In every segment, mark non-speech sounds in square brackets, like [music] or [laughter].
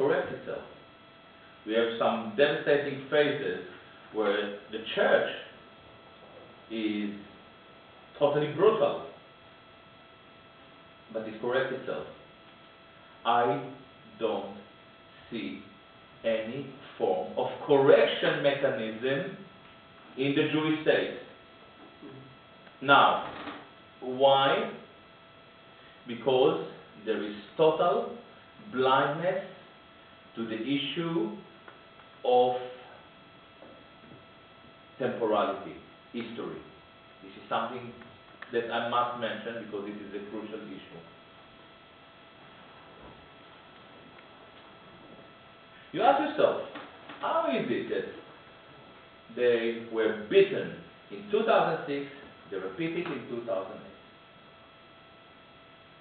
Correct itself. We have some devastating phases where the church is totally brutal, but it corrects itself. I don't see any form of correction mechanism in the Jewish state. Now, why? Because there is total blindness to the issue of temporality, history. This is something that I must mention because it is a crucial issue. You ask yourself, how is it that they were beaten in 2006, they repeated in 2008?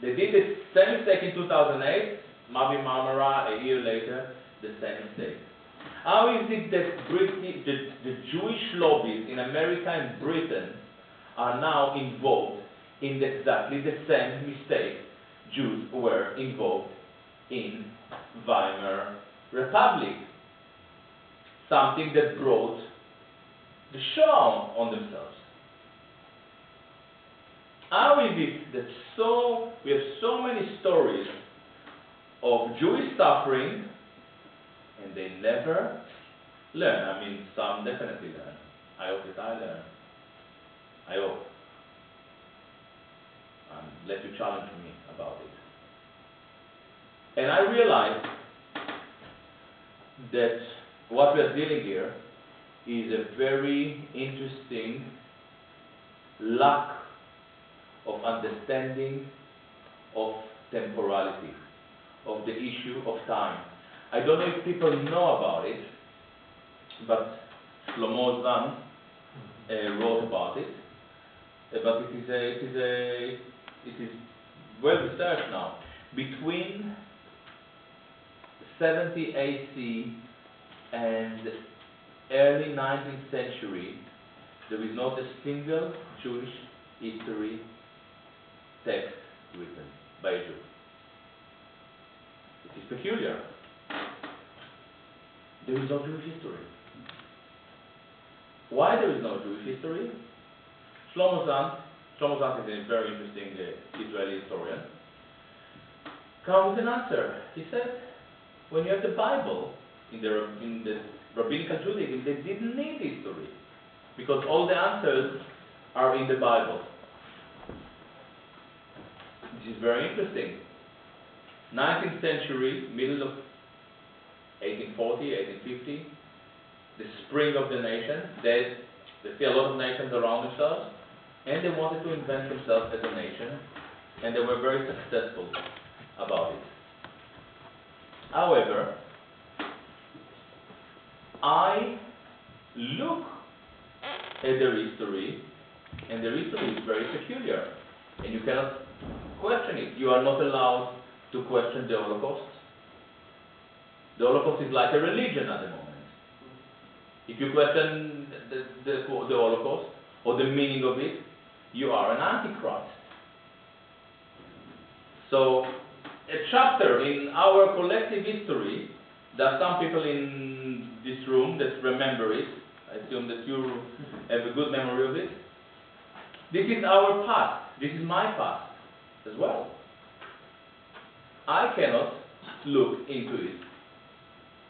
They did the same mistake in 2008, Mavi Marmara, a year later, the same mistake. How is it that Briti- the, the Jewish lobbies in America and Britain are now involved in exactly the same mistake Jews were involved in Weimar Republic? Something that brought the Shoah on themselves. How is it that so we have so many stories of Jewish suffering and they never learn? I mean, some definitely learn. I hope that I learn. I hope. Um, let you challenge me about it. And I realize that what we are dealing here is a very interesting lack of understanding of temporality, of the issue of time. I don't know if people know about it, but Shlomo Sand uh, wrote about it. Uh, but it is a, it is a, it is well researched now. Between 70 AC and early 19th century, there is not a single Jewish history text written by a Jew. Peculiar. There is no Jewish history. Why there is no Jewish history? Shlomo Sand, Shlomo Sand is a very interesting uh, Israeli historian, comes with an answer. He said, when you have the Bible in the, in the rabbinical Judaism, they didn't need history because all the answers are in the Bible. This is very interesting. 19th century, middle of 1840, 1850, the spring of the nation. They, they see a lot of nations around themselves, and they wanted to invent themselves as a nation, and they were very successful about it. However, I look at their history, and their history is very peculiar, and you cannot question it. You are not allowed to question the Holocaust. The Holocaust is like a religion at the moment. If you question the, the, the Holocaust or the meaning of it, you are an antichrist. So, a chapter in our collective history, there are some people in this room that remember it. I assume that you have a good memory of it. This is our past. This is my past as well. I cannot look into it.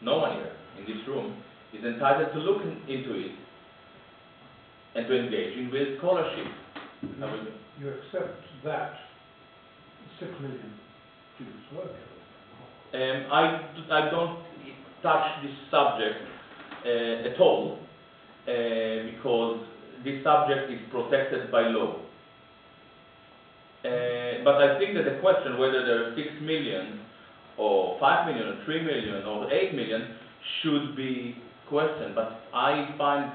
No one here in this room is entitled to look in, into it and to engage in with scholarship. Will- You accept that six million were killed. Um, I, I don't touch this subject uh, at all uh, because this subject is protected by law. Uh, but I think that the question whether there are 6 million or 5 million or 3 million or 8 million should be questioned. But I find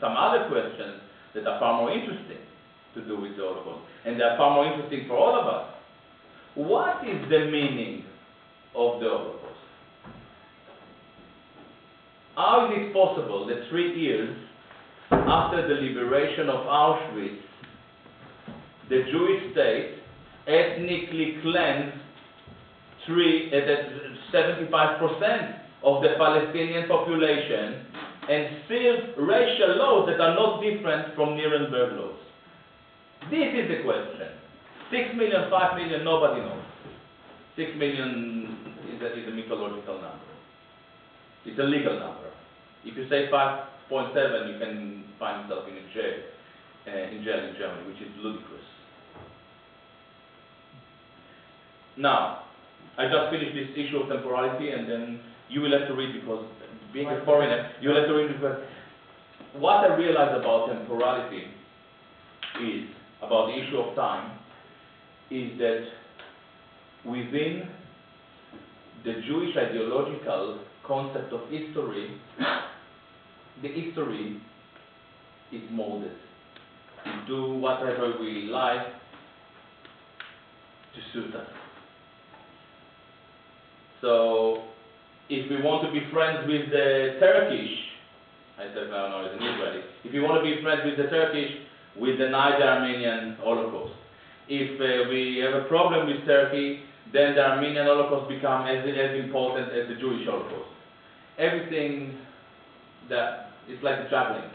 some other questions that are far more interesting to do with the Holocaust. And they are far more interesting for all of us. What is the meaning of the Holocaust? How is it possible that three years after the liberation of Auschwitz, the Jewish state ethnically cleansed three, uh, that 75% of the Palestinian population and still racial laws that are not different from Nuremberg laws. This is the question. Six million, five million, nobody knows. Six million is a, is a mythological number. It's a legal number. If you say 5.7, you can find yourself in jail, uh, in jail in Germany, which is ludicrous. Now, I just finished this issue of temporality, and then you will have to read because being a foreigner, you will have to read because what I realized about temporality is about the issue of time is that within the Jewish ideological concept of history, the history is molded. We do whatever we like to suit us. So, if we want to be friends with the Turkish, I said no, no, it's an Israeli. If you want to be friends with the Turkish, we deny the Armenian Holocaust. If uh, we have a problem with Turkey, then the Armenian Holocaust becomes as, as important as the Jewish Holocaust. Everything that it's like juggling,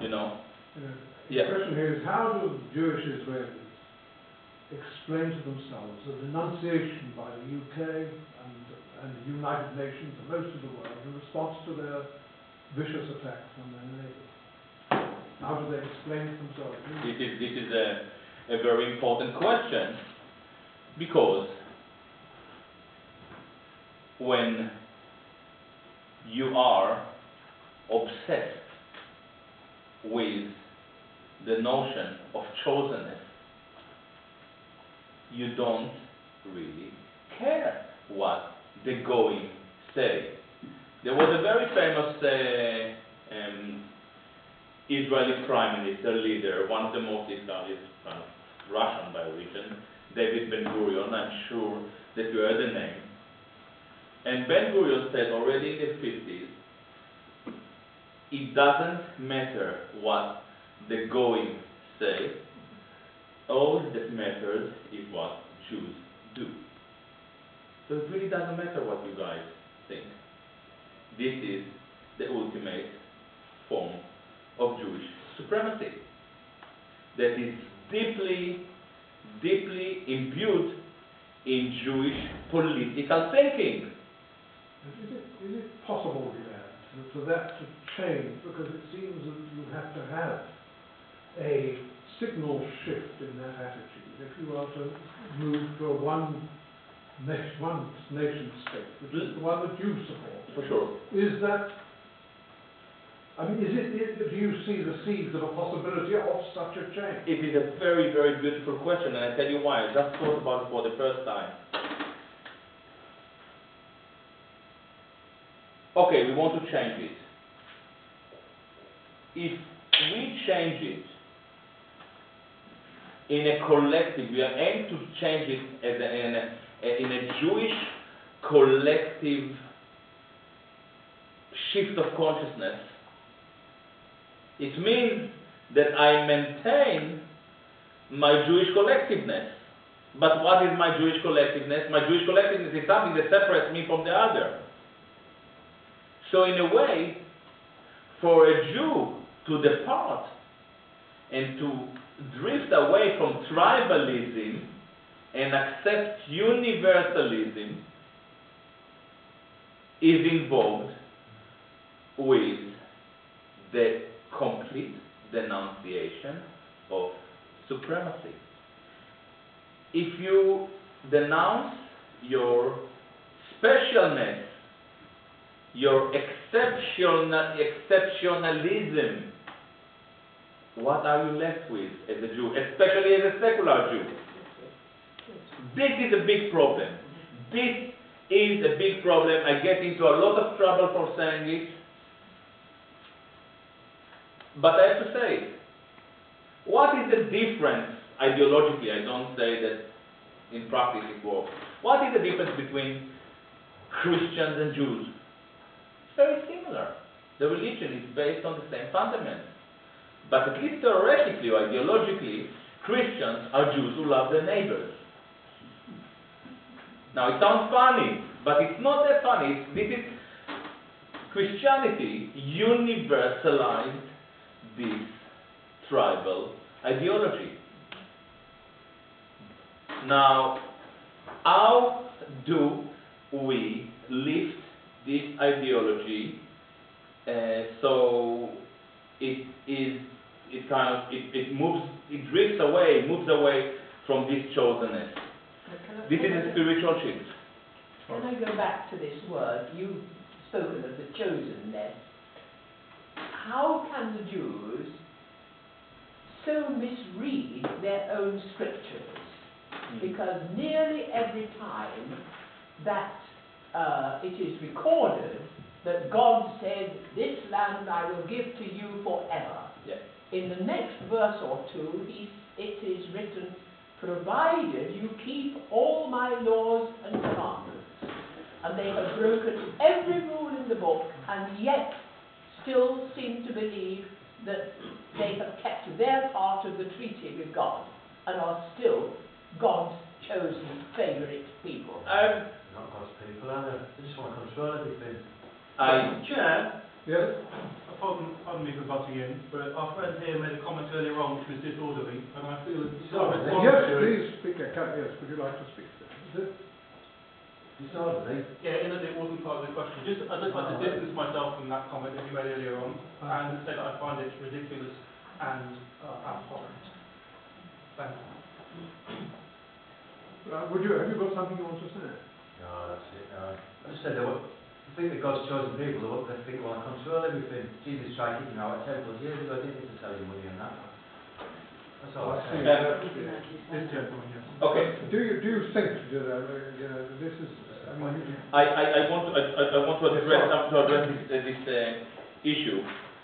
you know. Uh, Yeah. The question here is how do Jewish Israelis explain to themselves the denunciation by the UK and, the United Nations and most of the world in response to their vicious attacks on their neighbours? How do they explain themselves? This is, this is a, a very important question because when you are obsessed with the notion of chosenness, you don't really care what the goyim say. There was a very famous uh, um, Israeli prime minister, leader, one of the most Israeli, kind of Russian by origin, David Ben Gurion. I'm sure that you heard the name. And Ben Gurion said already in the 50s, it doesn't matter what the goyim say, all that matters is what Jews do. So it really doesn't matter what you guys think. This is the ultimate form of Jewish supremacy that is deeply, deeply imbued in Jewish political thinking. Is it, is it possible to- for that to change? Because it seems that you have to have a signal shift in that attitude if you are to move to a one nation, one nation state, which is the one that you support. For sure. Is that, I mean, is it, is- do you see the seeds of a possibility of such a change? It is a very, very beautiful question, and I tell you why. I just thought about it for the first time. Okay, we want to change it. If we change it in a collective, we are aiming to change it as a, in, a, in a Jewish collective shift of consciousness, it means that I maintain my Jewish collectiveness. But what is my Jewish collectiveness? My Jewish collectiveness is something that separates me from the other. So, in a way, for a Jew to depart and to drift away from tribalism and accept universalism is involved with the complete denunciation of supremacy. If you denounce your specialness, your exceptional, exceptionalism, what are you left with as a Jew, especially as a secular Jew? This is a big problem. This is a big problem. I get into a lot of trouble for saying it. But I have to say. What is the difference ideologically? I don't say that in practice it works. What is the difference between Christians and Jews? It's very similar. The religion is based on the same fundamentals. But at least theoretically or ideologically, Christians are Jews who love their neighbors. Now it sounds funny, but it's not that funny. This is Christianity universalized this tribal ideology. Now, how do we lift this ideology uh, so it is it kind of it, it moves it drifts away moves away from this chosenness. This is a spiritual shift. Can I go back to this word? You've spoken of the chosenness. How can the Jews so misread their own scriptures? Because nearly every time that uh, it is recorded that God said, This land I will give to you forever. Yeah. In the next verse or two, he, it is written, Provided you keep all my laws and commandments. And they have broken every rule in the book and yet still seem to believe that they have kept their part of the treaty with God and are still God's chosen favourite people. Um, Not God's people, are they? They just want to control everything. I Chair, Yes? Pardon, pardon me for butting in, but our friend here made a comment earlier on which was disorderly, and I feel it's Sorry, our then. Yes, please, speak, uh, can- yes, would you like to speak? Disorderly. Yeah, in that it wasn't part of the question. Just, I'd just like to distance myself from that comment that you made earlier on, and say that I find it ridiculous and uh, ad hoc. Thank you. Uh, would you, have you got something you want to say? No, that's it, no. I just said they want, I think that God's chosen people, they want, they think well, want to control everything. Jesus tried kicking out at temples years ago, didn't he, to sell you money and that. That's all I I say. Uh, This gentleman, yes. okay. Do you, do you think, you know, uh, you know, this is, I mean, you- I, I, I want to, I, I I want to address, Yes, to address this, uh, this, uh, issue.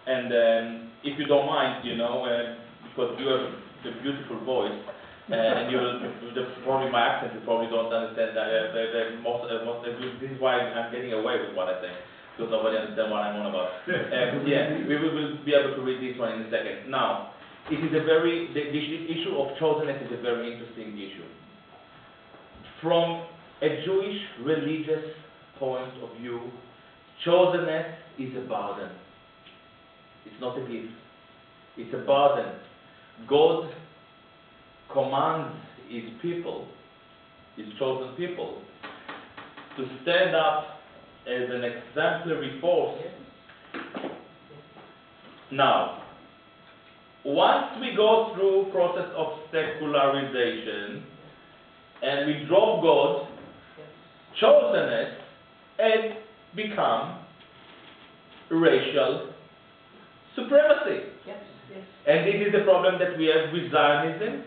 And, um, if you don't mind, you know, uh, because you have a beautiful voice, uh, and you, the, probably my accent, you probably don't understand, uh, the, the most, uh, most, uh, this is why I'm getting away with what I say, because nobody understands what I'm on about. Um, [laughs] yeah, we will, will be able to read this one in a second. Now, it is a very, the, the issue of chosenness is a very interesting issue. From a Jewish religious point of view, chosenness is a burden. It's not a gift. It's a burden. God commands his people, his chosen people, to stand up as an exemplary force. Now, once we go through process of secularization and we drop God, chosenness and become racial supremacy. Yes, yes. And this is the problem that we have with Zionism